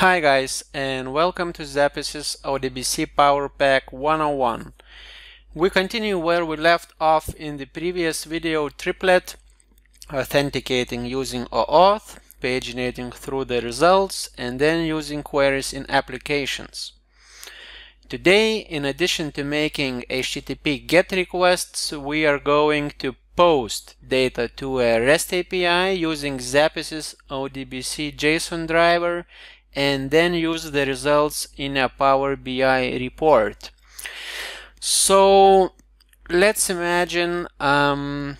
Hi guys and welcome to ZappySys's ODBC Power Pack 101. We continue where we left off in the previous video triplet, authenticating using OAuth, paginating through the results, and then using queries in applications. Today, in addition to making HTTP GET requests, we are going to post data to a REST API using ZappySys's ODBC JSON driver and then use the results in a Power BI report. So let's imagine um,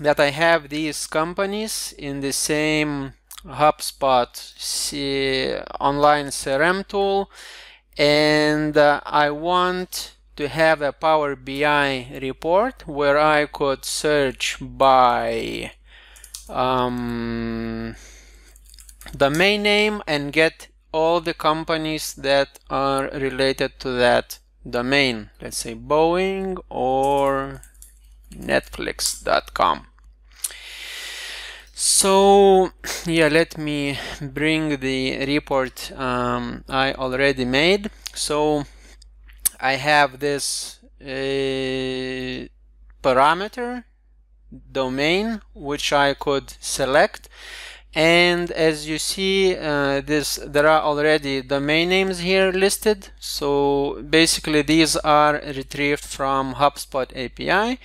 that I have these companies in the same HubSpot C online CRM tool and uh, I want to have a Power BI report where I could search by um, domain name and get all the companies that are related to that domain. Let's say Boeing or Netflix.com. So yeah, let me bring the report um, I already made. So I have this uh, parameter domain which I could select and as you see uh, this there are already domain names here listed. So basically these are retrieved from HubSpot API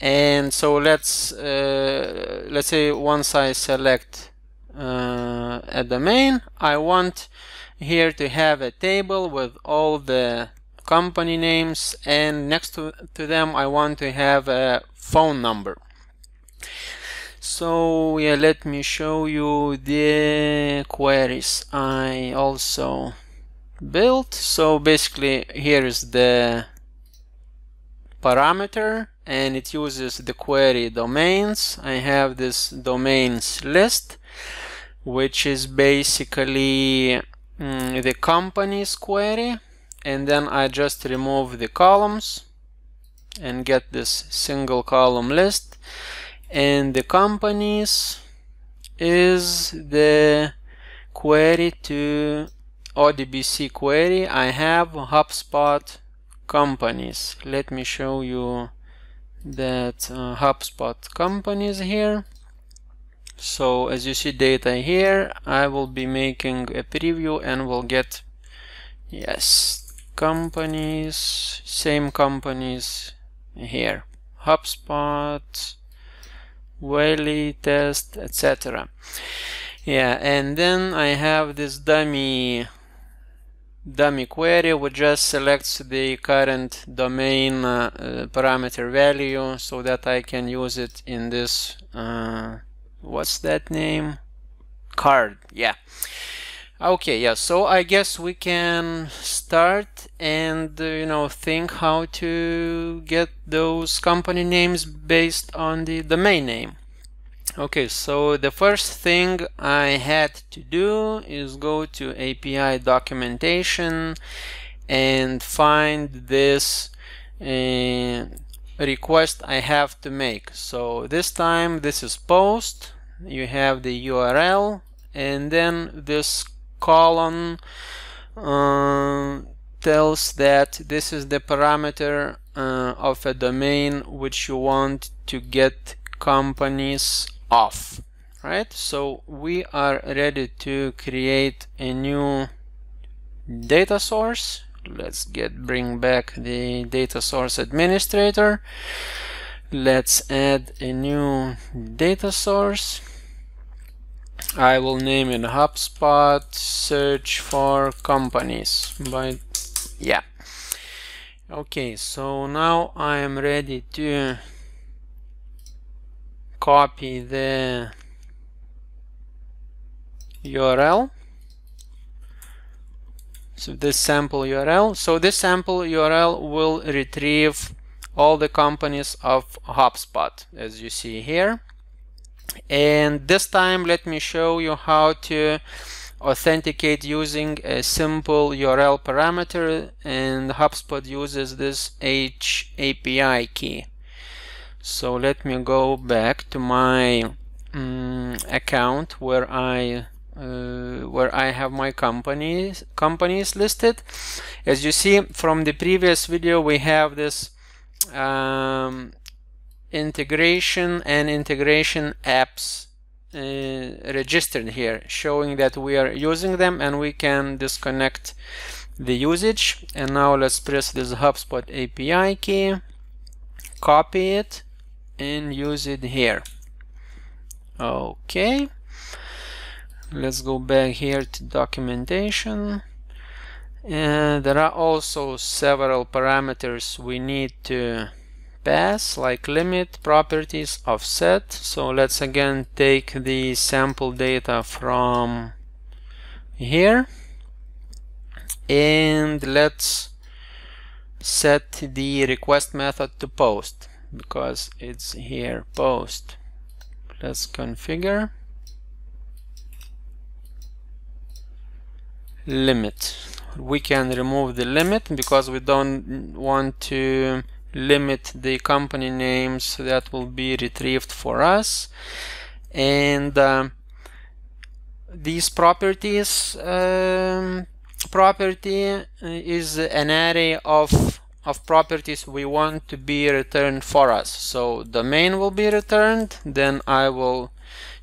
and so let's uh, let's say once I select uh, a domain I want here to have a table with all the company names. And next to, to them I want to have a phone number so yeah let me show you the queries I also built. So basically here is the parameter and it uses the query domains. I have this domains list which is basically mm, the company's query. And then I just remove the columns and get this single column list and the companies is the query to ODBC query. I have HubSpot companies. Let me show you that uh, HubSpot companies here. So as you see data here I will be making a preview and we'll get yes companies same companies here. HubSpot Whaley test, etc. Yeah, and then I have this dummy dummy query which just selects the current domain uh, uh, parameter value so that I can use it in this uh, what's that name card yeah Okay, yeah, so I guess we can start and, uh, you know, think how to get those company names based on the domain name. Okay, so the first thing I had to do is go to API documentation and find this uh, request I have to make. So this time this is post, you have the URL, and then this column uh, tells that this is the parameter uh, of a domain which you want to get companies off right? So we are ready to create a new data source. Let's get bring back the data source administrator. Let's add a new data source I will name it HubSpot search for companies by yeah. Okay so now I am ready to copy the URL so this sample URL so this sample URL will retrieve all the companies of HubSpot as you see here and this time let me show you how to authenticate using a simple URL parameter and HubSpot uses this hapikey so let me go back to my um, account where I uh, where I have my companies companies listed. As you see from the previous video, we have this um, integration and integration apps uh, registered here, showing that we are using them and we can disconnect the usage. And now let's press this HubSpot API key, copy it, and use it here. Okay. Let's go back here to documentation. And there are also several parameters we need to pass like limit properties offset so let's again take the sample data from here. And let's set the request method to post because it's here post. Let's configure. Limit. We can remove the limit because we don't want to limit the company names that will be retrieved for us. And um, these properties um, property is an array of of properties we want to be returned for us. So domain will be returned then I will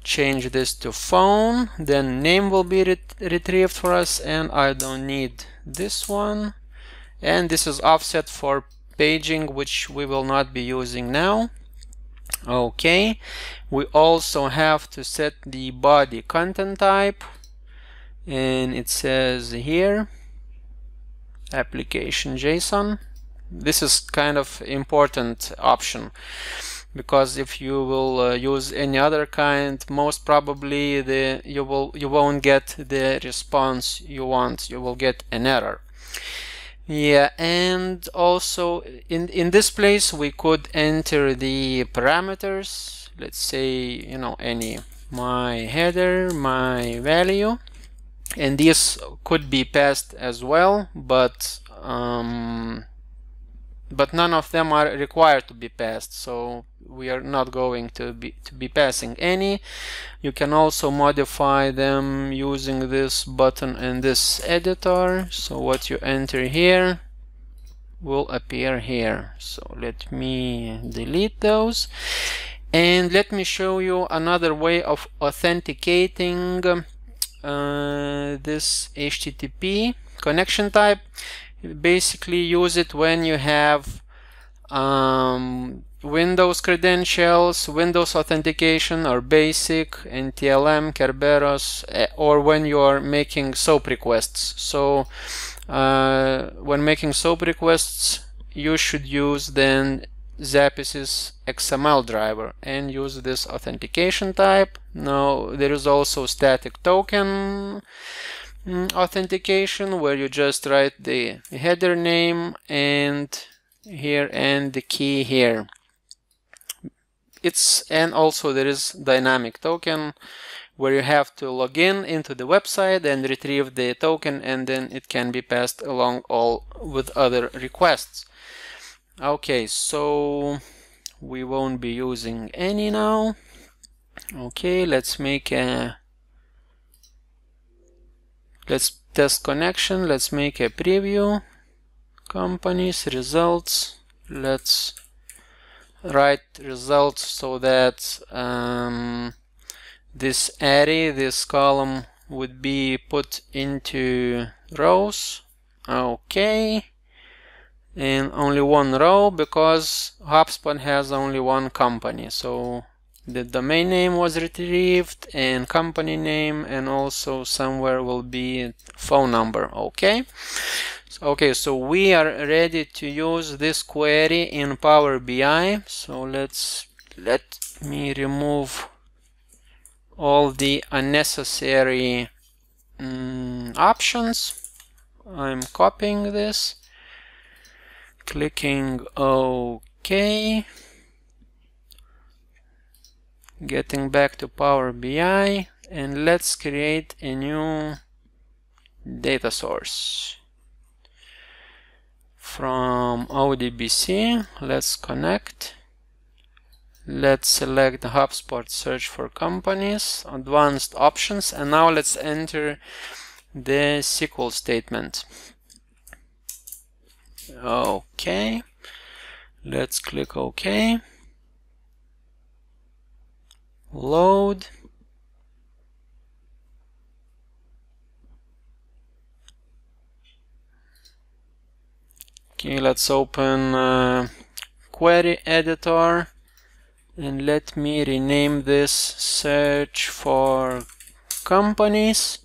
change this to phone then name will be ret retrieved for us and I don't need this one. And this is offset for paging which we will not be using now. Okay. We also have to set the body content type. And it says here application JSON. This is kind of important option because if you will uh, use any other kind most probably the you will you won't get the response you want. You will get an error yeah and also in in this place we could enter the parameters. Let's say you know any my header my value. And this could be passed as well but um, but none of them are required to be passed so we are not going to be to be passing any. You can also modify them using this button and this editor. So what you enter here will appear here. So let me delete those. And let me show you another way of authenticating uh, this HTTP connection type basically use it when you have um, Windows credentials, Windows authentication or basic, NTLM, Kerberos, eh, or when you are making SOAP requests. So uh, when making SOAP requests, you should use then ZappySys's XML driver and use this authentication type. Now there is also static token Mm, authentication where you just write the header name and here and the key here. It's and also there is dynamic token where you have to log in into the website and retrieve the token and then it can be passed along all with other requests. Okay so we won't be using any now. Okay let's make a let's test connection let's make a preview companies results let's write results so that um, this array, this column would be put into rows. Okay. And only one row because HubSpot has only one company. So the domain name was retrieved and company name and also somewhere will be phone number. Okay. So okay, so we are ready to use this query in Power BI. So let's let me remove all the unnecessary um, options. I'm copying this, clicking OK, getting back to Power BI, and let's create a new data source from ODBC let's connect let's select the HubSpot search for companies, advanced options, and now let's enter the SQL statement. Okay, let's click OK. Load. Okay, let's open uh, query editor and let me rename this search for companies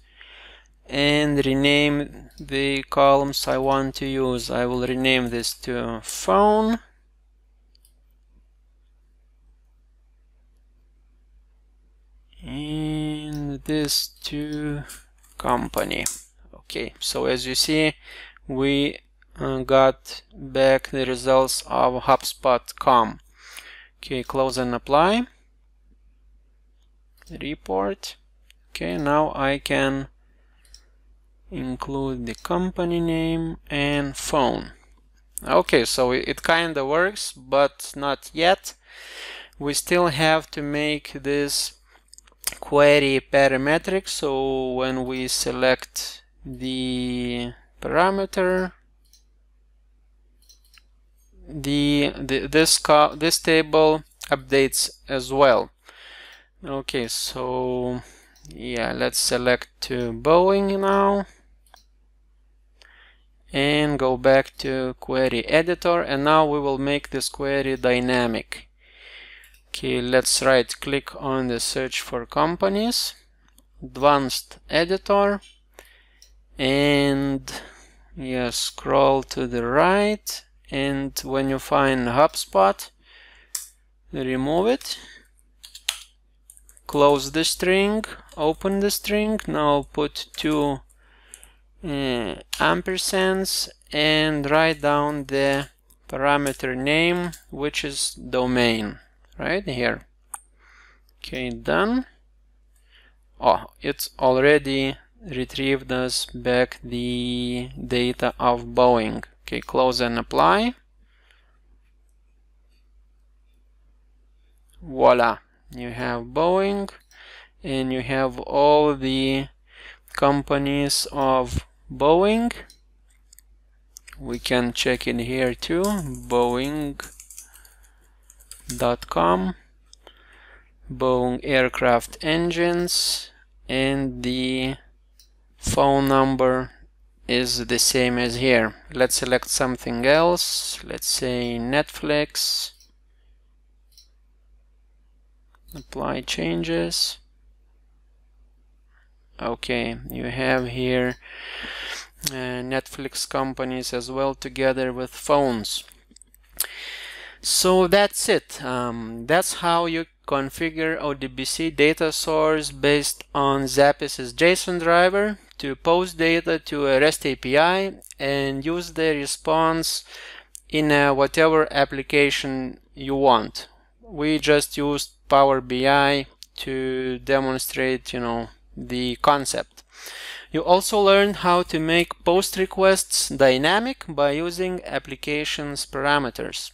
and rename the columns I want to use. I will rename this to phone and this to company. Okay, so as you see, we uh, got back the results of HubSpot.com. Okay, close and apply. Report. Okay, now I can include the company name and phone. Okay, so it, it kind of works, but not yet. We still have to make this query parametric. So when we select the parameter, the, the this this table updates as well. Okay, so yeah, let's select to Boeing now and go back to query editor and now we will make this query dynamic. Okay, let's right click on the search for companies, advanced editor and yeah, scroll to the right and when you find HubSpot remove it close the string open the string now put two uh, ampersands and write down the parameter name which is domain right here okay done oh it's already retrieved us back the data of Boeing Okay, close and apply. Voila, you have Boeing and you have all the companies of Boeing. We can check in here too, boeing.com, Boeing aircraft engines, and the phone number is the same as here. Let's select something else. Let's say Netflix. Apply changes. Okay, you have here uh, Netflix companies as well together with phones. So that's it. Um, that's how you configure ODBC data source based on ZappySys' JSON driver to post data to a REST API and use the response in whatever application you want. We just used Power BI to demonstrate, you know, the concept. You also learned how to make post requests dynamic by using applications parameters.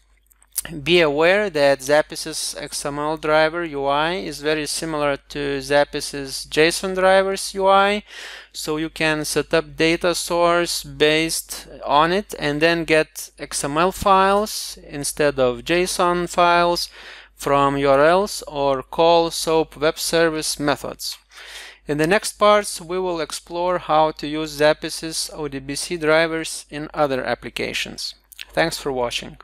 Be aware that ZappySys' XML driver UI is very similar to ZappySys' JSON drivers UI, so you can set up data source based on it and then get XML files instead of JSON files from URLs or call SOAP web service methods. In the next parts, we will explore how to use ZappySys' ODBC drivers in other applications. Thanks for watching.